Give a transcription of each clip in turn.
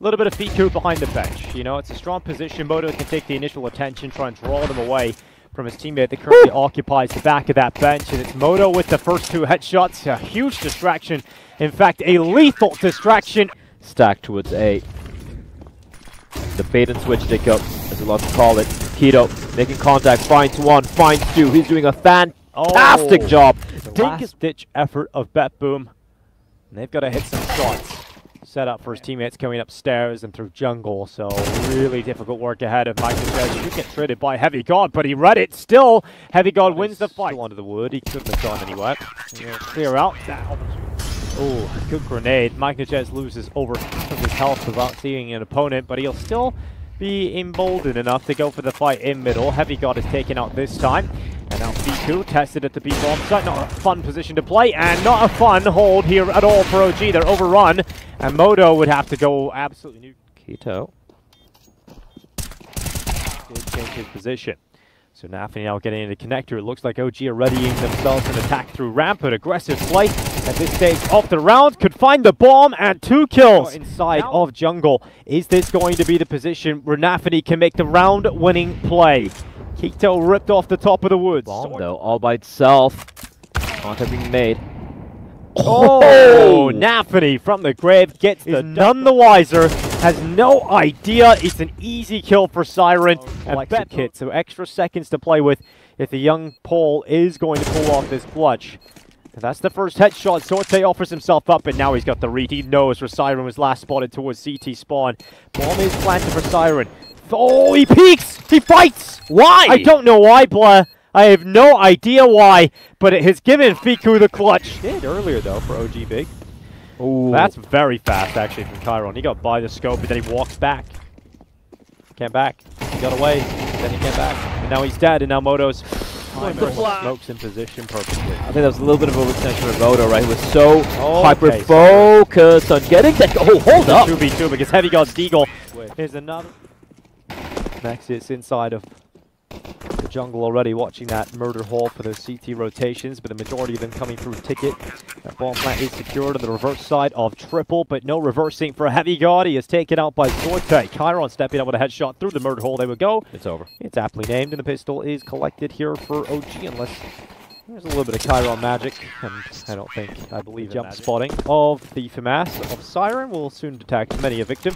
A little bit of F1KU behind the bench. You know, it's a strong position. Moto can take the initial attention, try and draw them away from his teammate that currently occupies the back of that bench. And it's Moto with the first two headshots. A huge distraction. In fact, a lethal distraction. Stack towards A. The bait and switch Jacob, as we love to call it. k1to making contact, finds one, finds two. He's doing a fantastic Oh. job. The last ditch effort of Bet Boom. And they've got to hit some shots. Set up for his teammates coming upstairs and through jungle, so really difficult work ahead of Michael Judge. Should get traded by Heavy God, but he read it. Still, Heavy God wins the fight. Still onto the wood. He couldn't have gone anywhere. He'll clear out that Oh, good grenade. Nunez loses over half of his health without seeing an opponent, but he'll still be emboldened enough to go for the fight in middle. Heavy God is taken out this time. Fiku tested at the B-bomb site. Not a fun position to play, and not a fun hold here at all for OG. They're overrun, and Moto would have to go absolutely new. k1to. Did change his position. So Nafany now getting into the connector. It looks like OG are readying themselves an attack through rampant aggressive slice. At this stage of the round, could find the bomb and two kills inside Now- of jungle. Is this going to be the position where Nafany can make the round-winning play? Kito ripped off the top of the woods. Bomb though, all by itself. Contact being made. Oh, oh! Nafany from the grave gets the none the wiser. Has no idea. It's an easy kill for Siren. Oh, and bet kit, so extra seconds to play with if the young Paul is going to pull off this clutch. That's the first headshot. Zorte offers himself up, and now he's got the read. He knows where Siren was last spotted towards CT spawn. Bomb is planted for Siren. Oh, he peeks! He fights! Why? I don't know why, Blah. I have no idea why, but it has given F1KU the clutch. Did earlier though for OG Big. Ooh. That's very fast actually from Chiron. He got by the scope and then he walks back. Came back. He got away. Then he came back. And now he's dead. And now Moto's smokes in position perfectly. I think that was a little bit of overextension of Moto, right? He was so Okay, hyper focused on getting that. Oh, hold up! 2v2 because Heavy God's Deagle. Here's another. Nexius inside of the jungle already watching that murder hole for those CT rotations, but the majority of them coming through ticket. That bomb plant is secured on the reverse side of triple, but no reversing for a Heavy God. He is taken out by Zorte. Chiron stepping up with a headshot through the murder hole. They would go. It's over. It's aptly named, and the pistol is collected here for OG, unless there's a little bit of Chiron magic, and I don't think, I believe, jump spotting of the FAMAS of Siren will soon detect many a victim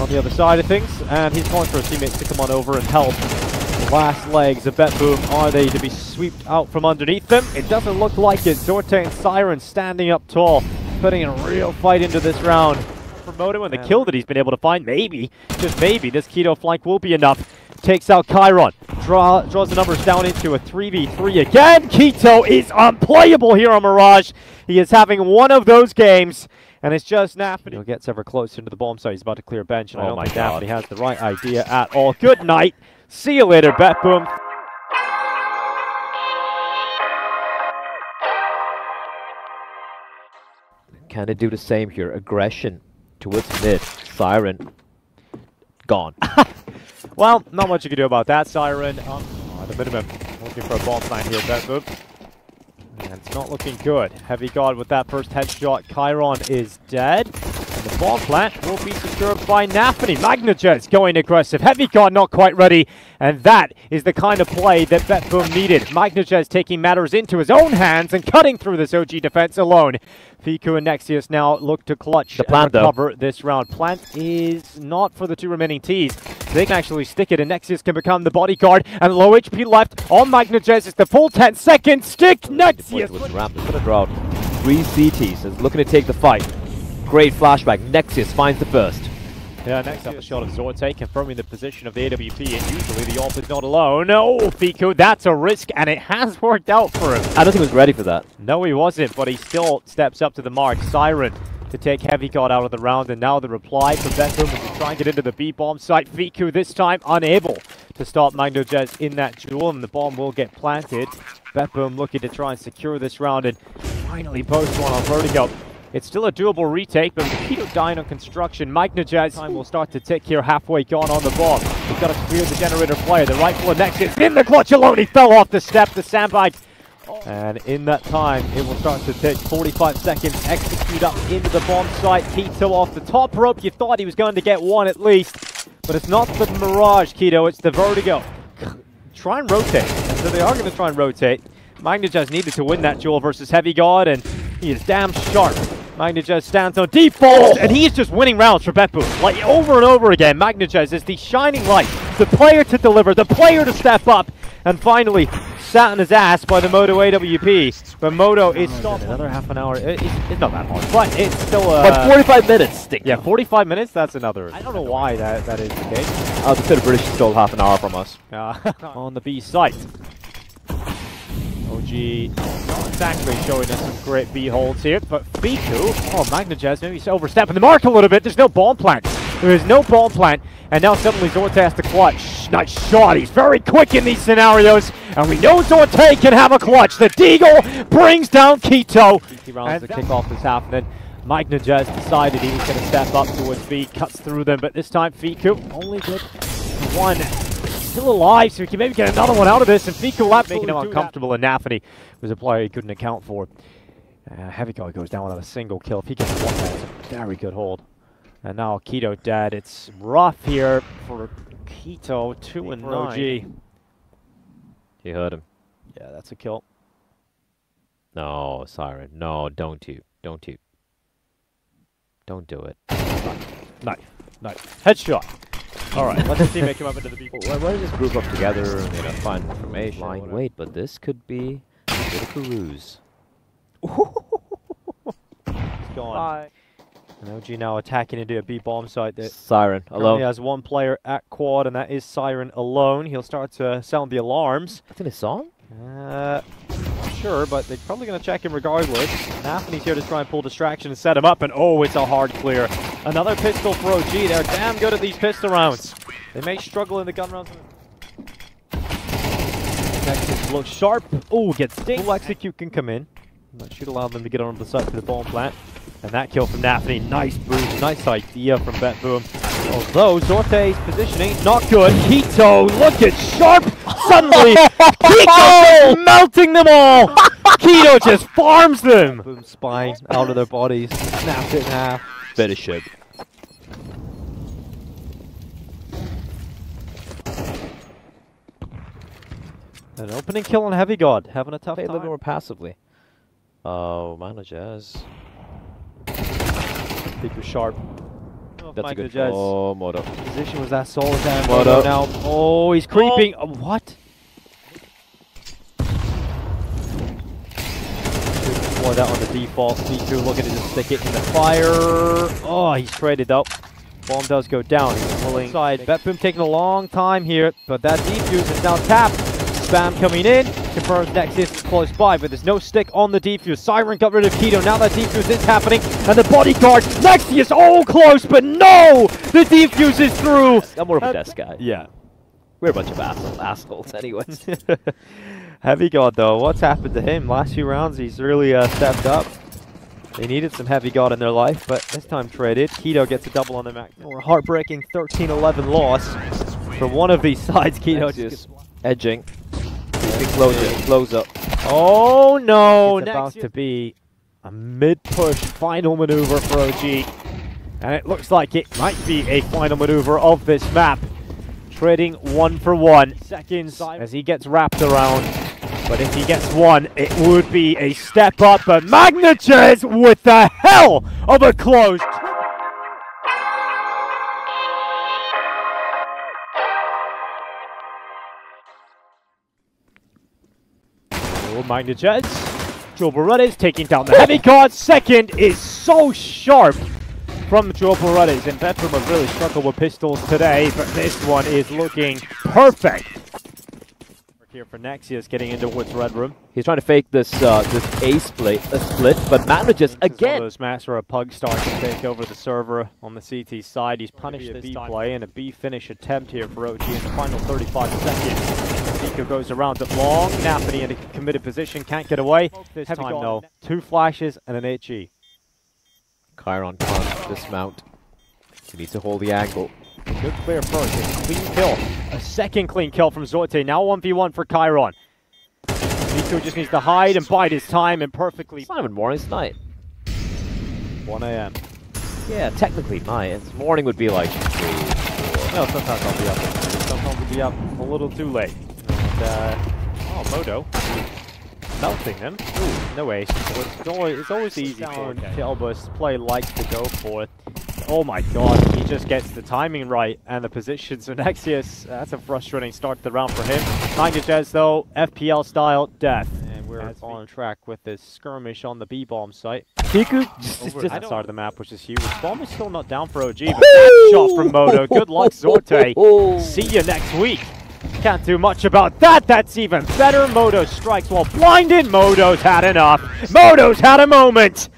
on the other side of things, and he's calling for his teammates to come on over and help. The last legs of Bet Boom, are they to be swept out from underneath them? It doesn't look like it. Zorte and Siren standing up tall, putting a real fight into this round. For Moto and the kill that he's been able to find, maybe, just maybe, this k1to flank will be enough. Takes out Chiron, draw, draws the numbers down into a 3v3 again. k1to is unplayable here on Mirage. He is having one of those games, and it's just Nafany. He'll get ever closer to the bomb site. He's about to clear bench, and I Oh don't my think God. Nafany has the right idea at all. Good night. See you later, Bet Boom. Can they do the same here? Aggression towards mid. Siren. Gone. Well, not much you can do about that, Siren. Um, at the minimum, looking for a bomb sign here, Bet Boom. And it's not looking good. Heavy God with that first headshot. Chiron is dead. And the ball plant will be secured by Nafany. Magnojez going aggressive. Heavy God not quite ready. And that is the kind of play that Betboom needed. Magnojez taking matters into his own hands and cutting through this OG defense alone. F1KU and Nexius now look to clutch The plant, and though. recover this round. Plant is not for the two remaining Ts. They can actually stick it, and Nexius can become the bodyguard. And low HP left on Magnojez. It's the full 10 seconds. Stick Nexius. was ramp for the drought. Three CTs is looking to take the fight. Great flashback. Nexius finds the first. Yeah, next up a shot of Zorte, confirming the position of the AWP, and usually the AWP is not alone. Oh, Fiku, that's a risk, and it has worked out for him. I don't think he was ready for that. No, he wasn't, but he still steps up to the mark. Siren to take Heavy God out of the round, and now the reply from Beckham is to try and get into the B-bomb site. F1KU this time unable to stop Magnojez in that duel, and the bomb will get planted. BetBoom looking to try and secure this round, and finally post one on Vertigo. It's still a doable retake, but k1to dying on construction, Magnojez time will start to tick here, halfway gone on the bomb. He's got to clear the generator player. The right rifle of Nexius in the clutch alone. He fell off the step. The sandbag And in that time, it will start to tick. 45 seconds, execute up into the bomb site. k1to off the top rope. You thought he was going to get one at least. But it's not the Mirage, k1to, it's the Vertigo. try and rotate. So they are going to try and rotate. Magnojez needed to win that duel versus Heavy God, and he is damn sharp. Magnojez stands on default, and he's just winning rounds for BetBoom. Like, over and over again, Magnojez is the shining light, the player to deliver, the player to step up, and finally sat on his ass by the Moto AWP. But Moto is stopped another half an hour. It's, it's, not that long, but it's still uh, But 45 minutes, stick. Yeah, 45 minutes, that's another. I don't know why that, that is the case. Uh, the British stole half an hour from us. Uh, on the B site. OG not exactly showing us some great B holds here, but Fiku, oh, Magnojez maybe he's overstepping the mark a little bit. There's no bomb plant. There is no bomb plant, and now suddenly Zorte has to clutch. Nice shot. He's very quick in these scenarios, and we know Zorte can have a clutch. The Deagle brings down k1to. 50 rounds to kick off this half, and then Magnojez decided he was going to step up towards B, cuts through them, but this time F1KU only good one still alive, so he can maybe get another one out of this. And F1KU lap making him uncomfortable, and Nafany was a player he couldn't account for. Uh, Heavy Guy goes down without a single kill. If he gets one, that's a very good hold. And now k1to dead. It's rough here for k1to, 2 and 9. OG. You heard him. Yeah, that's a kill. No, Siren. No, don't you. Don't you. Don't do it. Knife. Knife. Headshot. All right, let the teammate come up into the people. Why, why just group up together and you know find information? Line wait, but this could be a bit of a ruse. It's gone. Bye. And OG now attacking into a B bomb site. That Siren alone. He has one player at quad, and that is Siren alone. He'll start to sound the alarms. That's in a song. Uh, sure, but they're probably going to check him regardless. Anthony's here to try and pull distraction and set him up, and oh, it's a hard clear. Another pistol for OG. They're damn good at these pistol rounds. They may struggle in the gun rounds. Next looks sharp. Oh, gets dinged. Full execute can come in. That should allow them to get onto the site for the bomb plant. And that kill from Nafany. Nice boost. Nice idea from Bet Boom. Although Zorte's positioning not good. k1to, look at Sharp. Suddenly, k1to melting them all. k1to just farms them. Boom spine out of their bodies. Snaps it in half. Finish him. An opening kill on Heavy God. Having a tough Play time. a little more passively. Oh, Magnojez. Big was sharp. That's a oh, good jazz. Oh, Moto. Position was that solid down. Moto now. Oh, he's creeping. Oh. what? The default. C2 looking to just stick it in the fire. Oh, he's traded up. Bomb does go down. He's pulling side. BetBoom taking a long time here, but that defuse is now tapped. Spam coming in, confirms Nexius is close by, but there's no stick on the defuse. Siren got rid of k1to, now that defuse is happening, and the bodyguard, Nexius, all close, but no! The defuse is through! I'm more of a desk guy. Yeah. We're a bunch of asshole, assholes anyways. heavy God though, what's happened to him? Last few rounds he's really uh, stepped up. They needed some heavy God in their life, but this time traded. k1to gets a double on the max. Or oh, heartbreaking 13-11 loss for one of these sides. k1to just edging close it, close up. Oh no! It's about to be a mid-push final maneuver for OG. And it looks like it might be a final maneuver of this map. Trading one for one. Seconds as he gets wrapped around. But if he gets one, it would be a step up. But Magnojez with the hell of a close. Oh, Magnojez. Joel taking down the heavy card. Second is so sharp from Joel Paredes. And Vetrum have really struggled with pistols today, but this one is looking perfect. Here for Nexius getting into Woods Red Room. He's trying to fake this uh, this A split, a split, but manages again. Those maps where a pug star can take over the server on the CT side. He's punished the B play and a B finish attempt here for OG in the final 35 seconds. Nico goes around it long. Nafany in a committed position, can't get away. This Heavy time, though. Two flashes and an HE. Chiron can't dismount. He needs to hold the angle. Good clear first. A clean kill. A second clean kill from Zorte. Now 1v1 for Chiron. Nico just needs to hide and bide his time and perfectly. It's not even morning, it's night. 1 a.m. Yeah, technically night. It's morning would be like 3, 4. No, sometimes I'll be up. at three, Sometimes I'll be up a little too late. And, uh, oh, Modo. Melting them. Ooh, no way. It's always, it's always easy for Kelbus to play likes to go for it. Oh my god, he just gets the timing right and the position. So Nexius, that's a frustrating start to the round for him. Langajez though, FPL style, death. And we're on track with this skirmish on the B-bomb site. Kiku at that side of the map, which is huge. Bomb is still not down for OG, but that shot from Moto. Good luck, Zorte. See you next week. Can't do much about that. That's even better. Moto strikes while blinded. Moto's had enough. Moto's had a moment.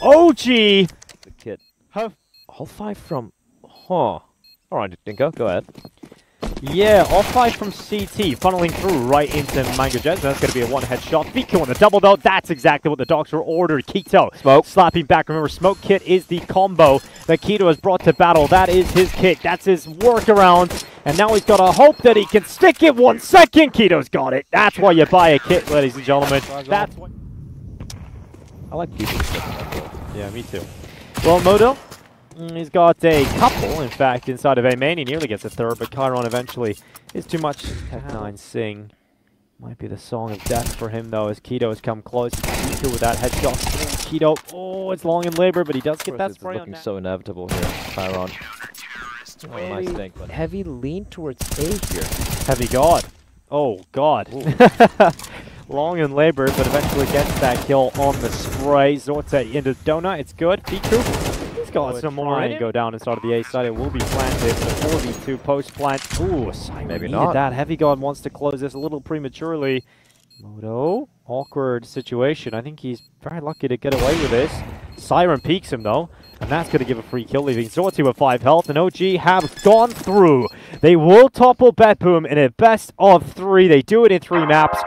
OG. The kid. Huh? All five from. Huh. Alright, Dinko, go ahead. Yeah, all five from CT, funneling through right into Magnojez. That's going to be a one-head shot. Vico on the double though. That's exactly what the dogs were ordered. k1to Smoke. slapping back. Remember, Smoke Kit is the combo that k1to has brought to battle. That is his kit. That's his workaround. And now he's got to hope that he can stick it one second. k1to's got it. That's why you buy a kit, ladies and gentlemen. That's what. I like people sticking up there. Yeah, me too. Well, Modo, Mm, he's got a couple, in fact, inside of A main. He nearly gets a third, but Chiron eventually is too much. Tec-9 Sing might be the song of death for him, though, as k1to has come close. k1to with that headshot. Keto, oh, it's long in labor, but he does get that It's spray on looking net. so inevitable here. Chiron. Oh, nice thing, but heavy lean towards A here. Heavy God. Oh, God. Long in labor, but eventually gets that kill on the spray. Zorte into Donut. It's good. F1KU. Got some more and go down inside of the A side. It will be planted. The 4v2 post plant. Ooh, Simon Maybe not. that. Heavy God wants to close this a little prematurely. Moto. Awkward situation. I think he's very lucky to get away with this. Siren peeks him though. And that's going to give a free kill, leaving Zorte with 5 health. And OG have gone through. They will topple BetBoom in a best of three. They do it in three maps.